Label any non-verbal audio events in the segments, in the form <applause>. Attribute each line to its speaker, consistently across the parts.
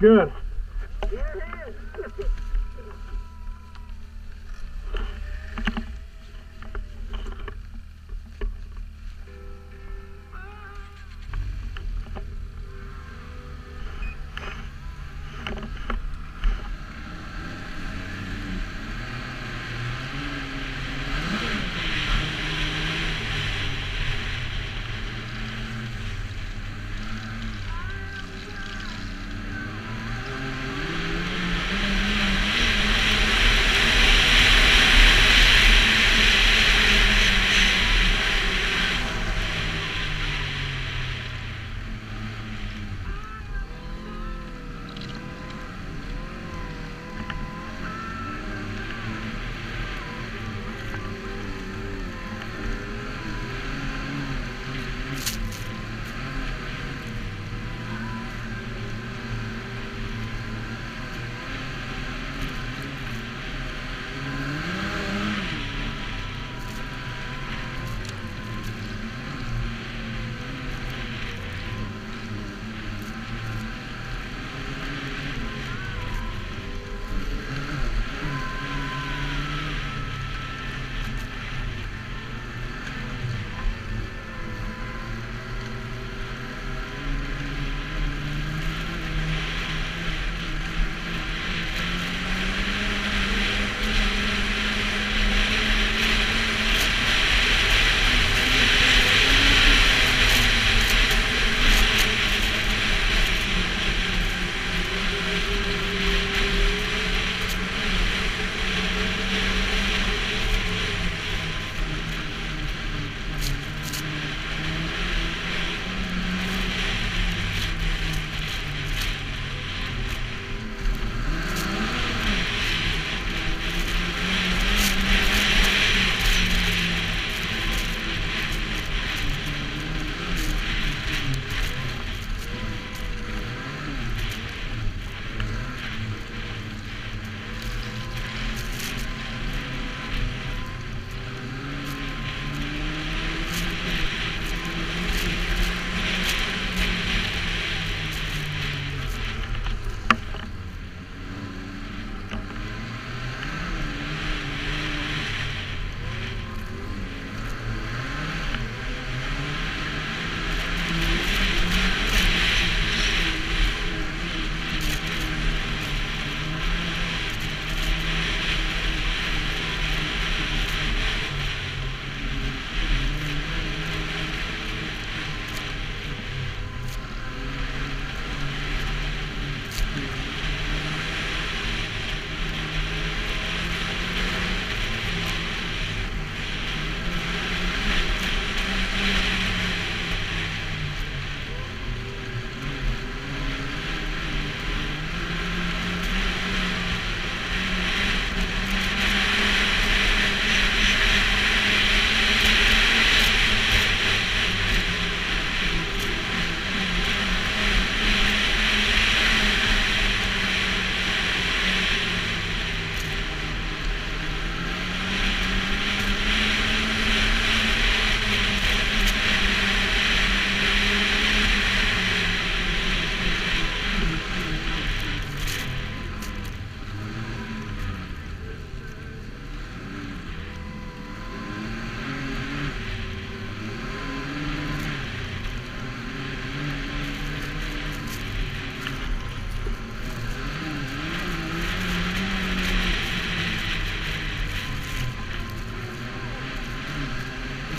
Speaker 1: Good.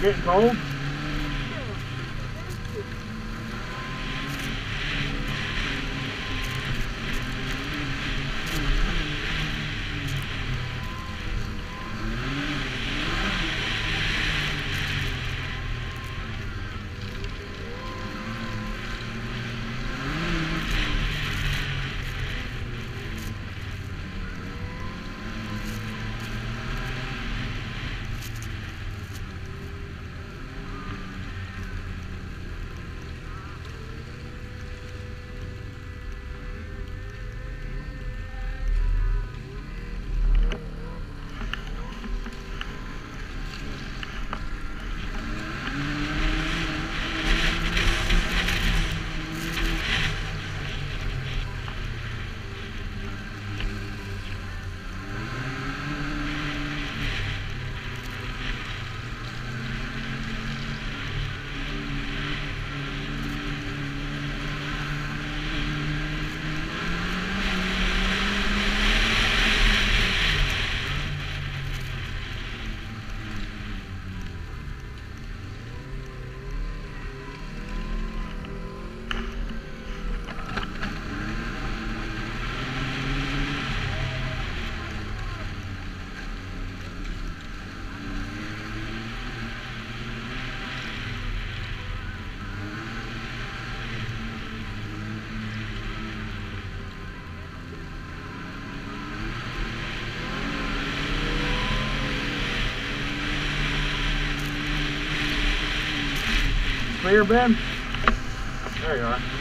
Speaker 1: get gold here, Ben? There you are.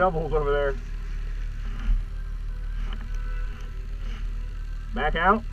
Speaker 1: Shovels over there. Back out.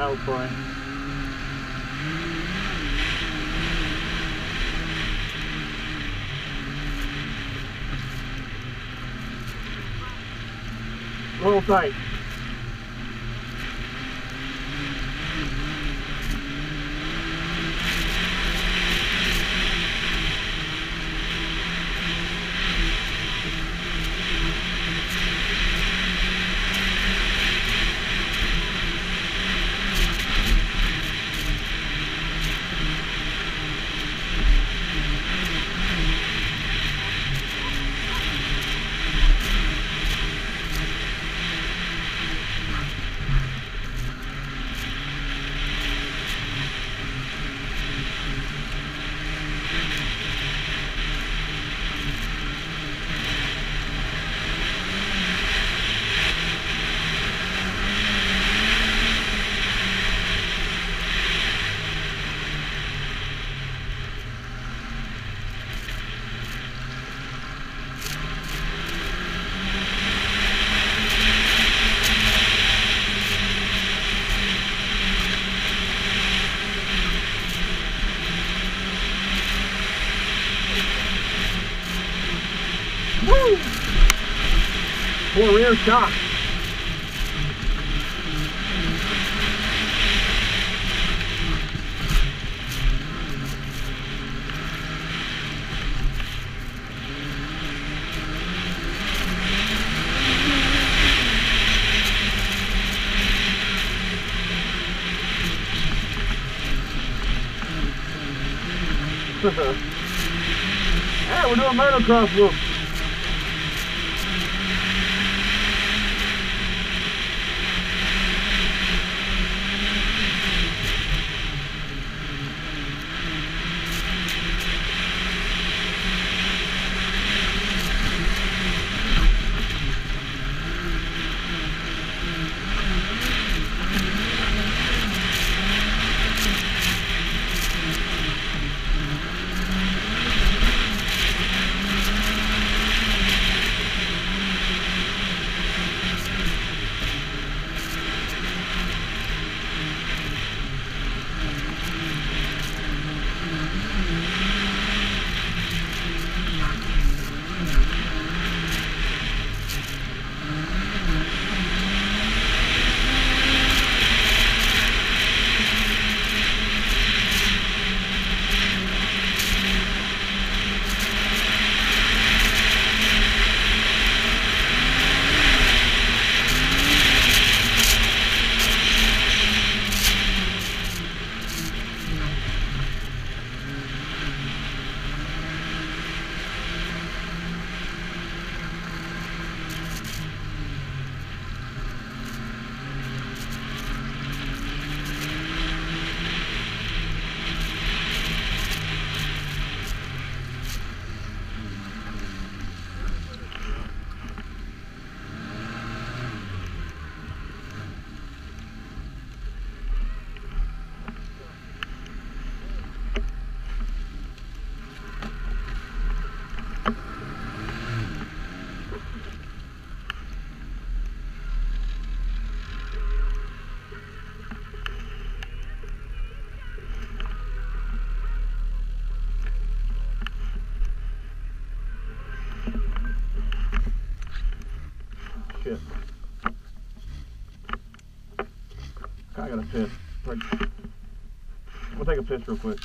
Speaker 1: Fun. Roll tight. Poor rear shock. <laughs> hey, we're doing motocross whoops. I gotta piss. Right. We'll take a piss real quick.